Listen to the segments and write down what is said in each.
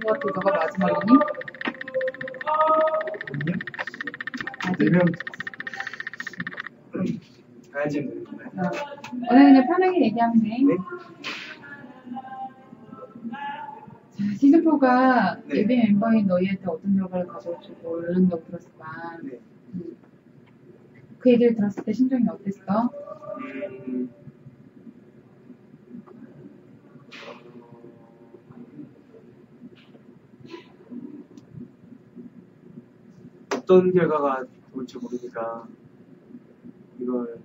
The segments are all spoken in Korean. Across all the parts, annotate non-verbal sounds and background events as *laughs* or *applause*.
것 같아. 너가 마지막이니? 아니요? 아직. 네명 가야지? 어. 오늘 그냥 편하게 얘기하면 돼. 네? 자, 시즌4가 네. 예비 멤버인 너희한테 어떤 결과를 가져올지 모른다고 들었지만, 네. 음. 그 얘기를 들었을 때 심정이 어땠어? 음, 어떤 결과가 올지 모르니까 이걸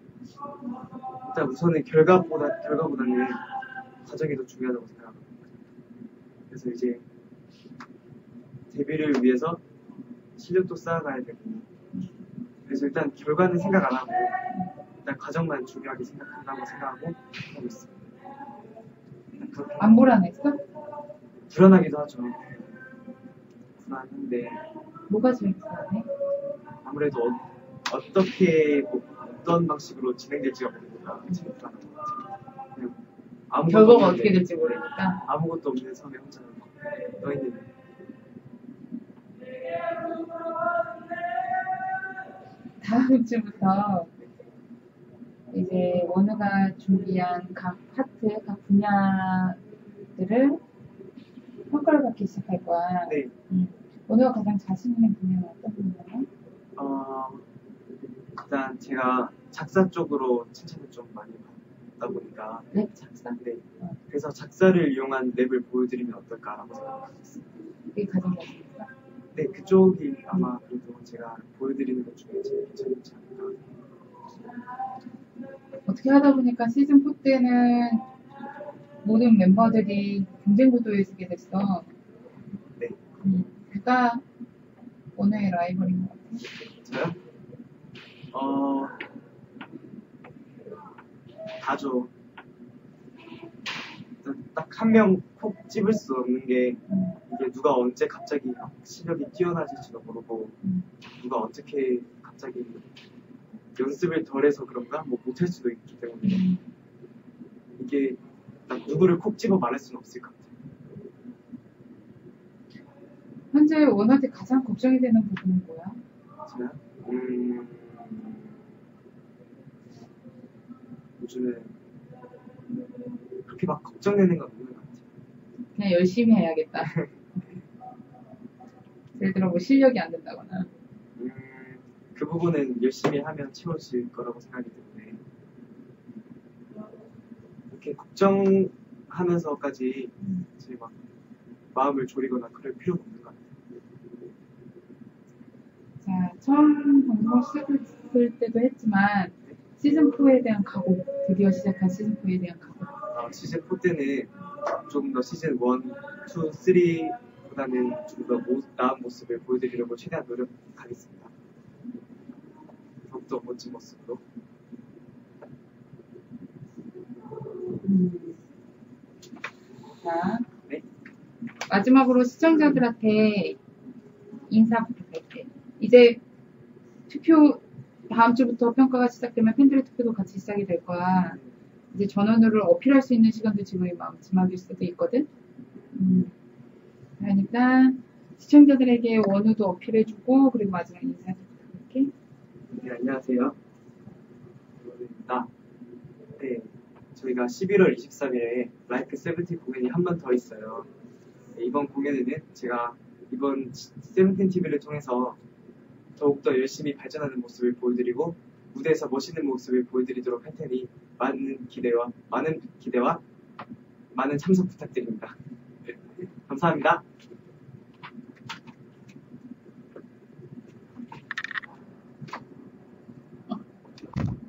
일단 우선은 결과보다 결과보다는 과정이 더 중요하다고 생각합니다. 그래서 이제 데뷔를 위해서 실력도 쌓아가야 되고 그래서 일단 결과는 생각 안 하고 일단 과정만 중요하게 생각한다고 생각하고 하고 있습니다. 안 불안했어? 불안하기도 하죠. 불안한데 뭐가 제일 불안해? 아무래도 어, 떻게 어떤 방식으로 진행될지가 모르니까 제일 불안한 것 같아요. 그냥 아무것도 결과가 없는데 어떻게 될지 모르니까. 아무것도 없는 섬에 혼자 떠 있는 다음 주부터 이제 원우가 준비한 각 파트, 각 분야들을 평가를 받기 시작할 거야. 네, 음. 원우가 가장 자신 있는 분야는 어떤 분야야? 어, 일단 제가 작사 쪽으로 칭찬을 좀 많이 받다 보니까 랩 작사? 네, 어. 그래서 작사를 이용한 랩을 보여드리면 어떨까라고 생각하고 있습니다. 이게 가장 자신 있어? 네, 그쪽이 아마 그래도 제가 보여드리는 것 중에 제일 괜찮지 않을까. 어떻게 하다 보니까 시즌 4 때는 모든 멤버들이 경쟁 구도에 서게 됐어. 네, 음. 그가 원우의 라이벌인 것 같아. 저요? 어, 다죠. 딱 한 명 콕 집을 수 없는 게 음. 이게 누가 언제 갑자기 실력이 뛰어나질지도 모르고 음. 누가 어떻게 갑자기 연습을 덜해서 그런가 뭐 못할 수도 있기 때문에 음. 이게 딱 누구를 콕 집어 말할 수는 없을 것 같아요. 현재 원우한테 가장 걱정이 되는 부분은 뭐야? 음 요즘에 그렇게 막 걱정되는 건 없는 것 같아요. 그냥 열심히 해야겠다. *laughs* 예를 들어 뭐 실력이 안 된다거나. 음, 그 부분은 열심히 하면 채워질 거라고 생각하기 때문에 이렇게 걱정하면서까지 음. 제막 마음을 졸이거나 그럴 필요가 없는 것 같아요. 자, 처음 방송 시작했을 때도 했지만 시즌4에 대한 각오, 드디어 시작한 시즌4에 대한 각오. 아, 시즌 4 때는 조금 더 시즌 1, 2, 3보다는 좀 더 나은 모습을 보여드리려고 최대한 노력하겠습니다. 더욱더 멋진 모습으로. 음. 자, 네. 마지막으로 시청자들한테 인사 부탁할게. 이제 투표 다음 주부터 평가가 시작되면 팬들의 투표도 같이 시작이 될 거야. 이제 전원으로 어필할 수 있는 시간도 지금 마지막일 수도 있거든. 음. 그러니까 시청자들에게 원우도 어필해주고 그리고 마지막 인사 부탁할게. 네, 안녕하세요. 원우입니다. 네, 저희가 11월 23일에 라이크 세븐틴 공연이 한 번 더 있어요. 네, 이번 공연에는 제가 이번 세븐틴 TV를 통해서 더욱더 열심히 발전하는 모습을 보여드리고 무대에서 멋있는 모습을 보여드리도록 할 테니 많은 기대와 많은 기대와 많은 참석 부탁드립니다. 네, 감사합니다.